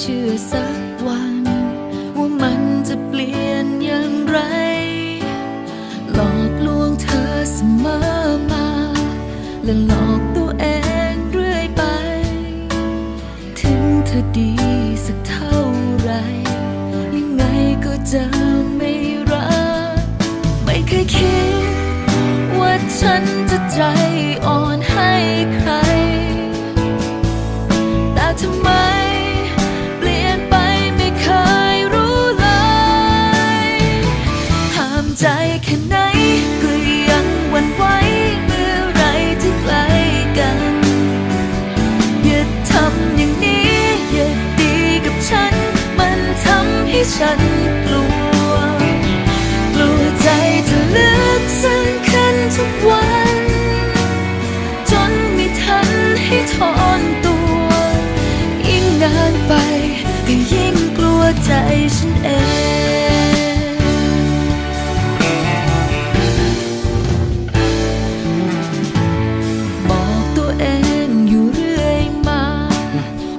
เชื่อสักวัน ว่ามันจะเปลี่ยนอย่างไร หลอกลวงเธอเสมอมา และหลอกตัวเองเรื่อยไป ถึงเธอดีสักเท่าไร ยังไงก็จะไม่ แค่ไหนก็ยังหวั่นไหวเมื่อไรที่ใกล้กัน อย่าทำอย่างนี้ อย่าดีกับฉัน มันทำให้ฉันกลัว กลัวใจจะลึกซึ้งขึ้นทุกวัน จนไม่ทันให้ถอนตัว ยิ่งนานไปก็ยิ่งกลัวใจฉัน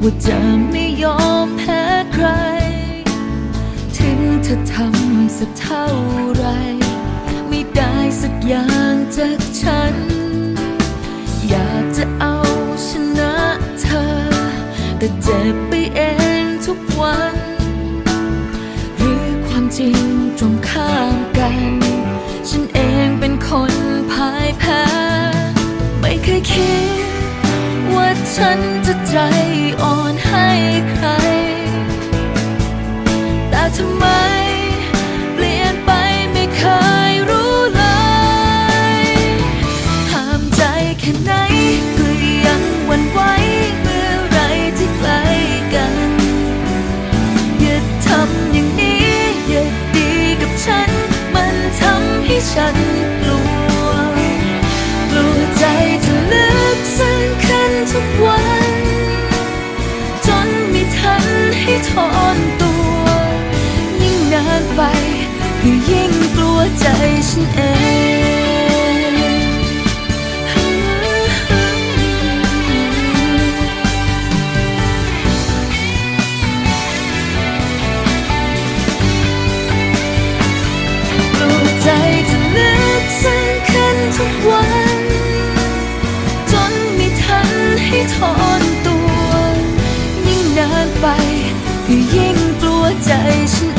ว่าจะไม่ยอมแพ้ใคร ถึงเธอทำสักเท่าไร ไม่ได้สักอย่างจากฉัน อยากจะเอาชนะเธอ แต่เจ็บไปเองทุกวัน หรือความจริงตรงข้ามกัน ฉันจะใจอ่อนให้ใคร แต่ทำไมเปลี่ยนไปไม่เคยรู้เลยห้ามใจแค่ไหนก็ยังหวั่นไหวเมื่อไรที่ใกล้กัน อย่าทำอย่างนี้ อย่าดีกับฉัน มันทำให้ฉันือยิ่งกลัวใจฉันเองปลุกใจจะลึกซึ้งขึ้นทุกวัน จนม่ทันให้ถนตัว ยิ่งนานไปยิ่งกลัวใจฉัน